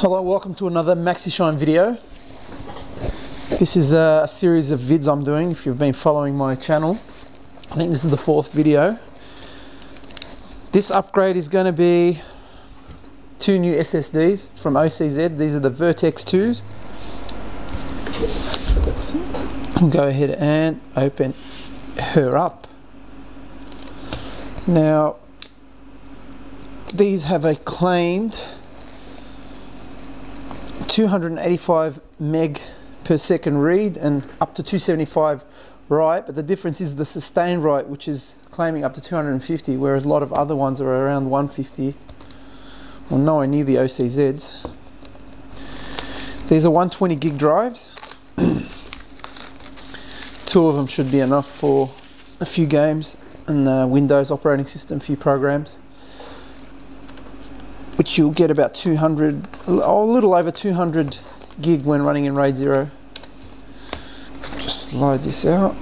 Hello, welcome to another MaxiShine video. This is a series of vids I'm doing if you've been following my channel. I think this is the fourth video. This upgrade is going to be two new SSDs from OCZ. These are the Vertex 2s. Go ahead and open her up. Now, these have a claimed 285 meg per second read and up to 275 write, but the difference is the sustained write, which is claiming up to 250, whereas a lot of other ones are around 150, or nowhere near the OCZs. These are 120 gig drives. Two of them should be enough for a few games and the Windows operating system, a few programs which you'll get about 200, oh, a little over 200 gig when running in RAID 0. Just slide this out.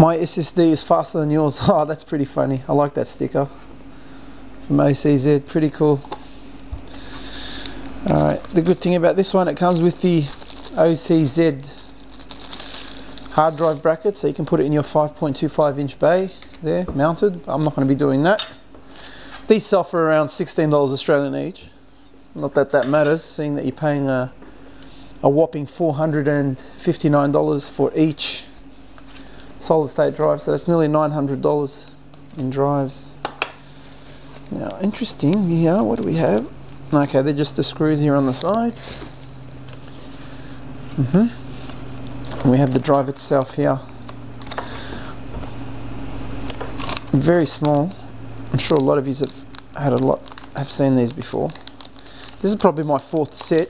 My SSD is faster than yours. Oh, that's pretty funny. I like that sticker from OCZ. Pretty cool. Alright, the good thing about this one, it comes with the OCZ hard drive bracket so you can put it in your 5.25 inch bay there mounted. I'm not going to be doing that. These sell for around $16 Australian each. Not that that matters seeing that you're paying a, a whopping $459 for each solid state drive so that's nearly $900 in drives. Now interesting here what do we have? Okay they're just the screws here on the side. Mm -hmm we have the drive itself here. Very small. I'm sure a lot of you have had a lot have seen these before. This is probably my fourth set.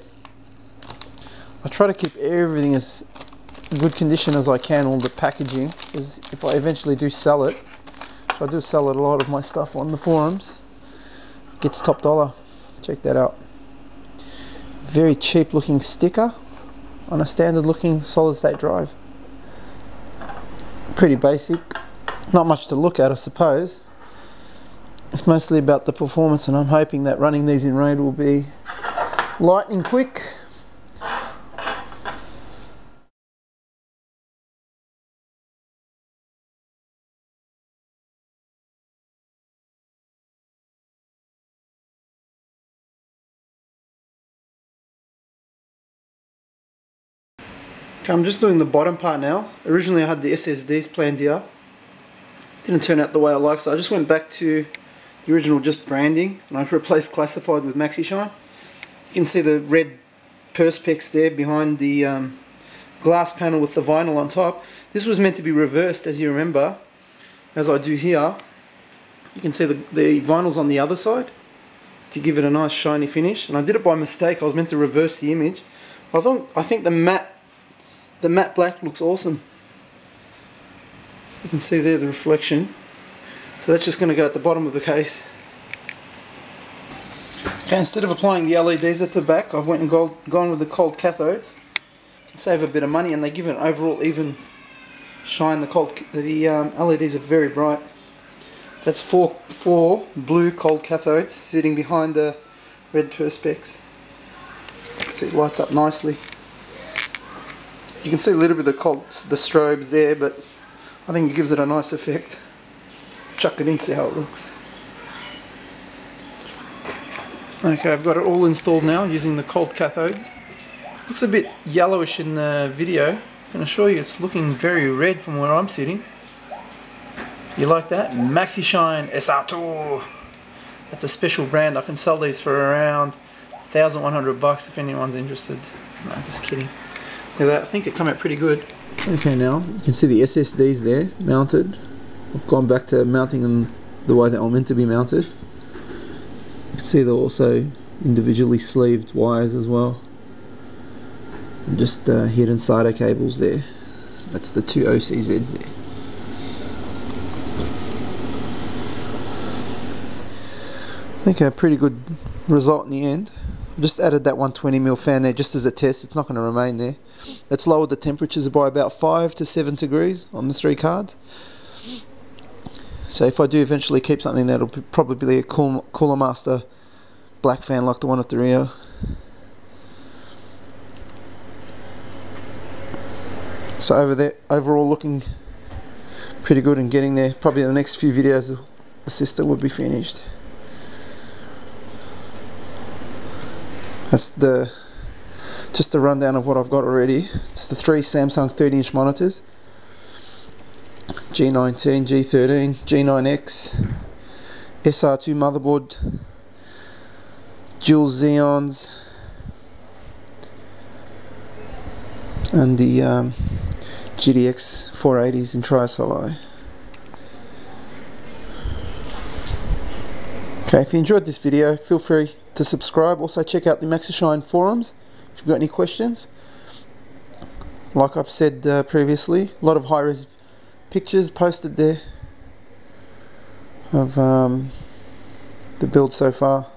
I try to keep everything as good condition as I can all the packaging because if I eventually do sell it I do sell it a lot of my stuff on the forums gets top dollar. Check that out. Very cheap looking sticker on a standard looking solid state drive. Pretty basic, not much to look at I suppose. It's mostly about the performance and I'm hoping that running these in RAID will be lightning quick Okay, I'm just doing the bottom part now. Originally I had the SSDs planned here. Didn't turn out the way I like, so I just went back to the original just branding and I've replaced classified with MaxiShine. You can see the red perspex there behind the um, glass panel with the vinyl on top. This was meant to be reversed as you remember, as I do here. You can see the, the vinyl's on the other side to give it a nice shiny finish and I did it by mistake, I was meant to reverse the image. I, thought, I think the matte the matte black looks awesome. You can see there the reflection. So that's just going to go at the bottom of the case. Okay, instead of applying the LEDs at the back, I've went and go, gone with the cold cathodes. Save a bit of money and they give an overall even shine. The cold the um, LEDs are very bright. That's four four blue cold cathodes sitting behind the red perspex. See, it lights up nicely. You can see a little bit of the, the strobes there, but I think it gives it a nice effect. Chuck it in, see how it looks. Okay, I've got it all installed now using the cold cathodes. Looks a bit yellowish in the video. I can assure you it's looking very red from where I'm sitting. You like that? MaxiShine SR2. That's a special brand. I can sell these for around 1100 bucks if anyone's interested. No, just kidding. I think it come out pretty good. Okay now, you can see the SSDs there mounted. I've gone back to mounting them the way they are meant to be mounted. You can see they're also individually sleeved wires as well. And just uh, hidden SATA cables there. That's the two OCZs there. I think a pretty good result in the end just added that 120mm fan there just as a test. It's not going to remain there. It's lowered the temperatures by about 5 to 7 degrees on the three cards. So if I do eventually keep something, that'll probably be a cool, Cooler Master black fan like the one at the Rio. So over there, overall looking pretty good and getting there. Probably in the next few videos the system will be finished. That's the just a rundown of what I've got already. It's the three Samsung 30 inch monitors. G19, G13, G9X, SR2 motherboard, dual Xeons, and the um, GTX 480s in Tri-SLI. Okay, if you enjoyed this video, feel free to subscribe. Also check out the Maxishine forums if you've got any questions. Like I've said uh, previously, a lot of high-res pictures posted there of um, the build so far.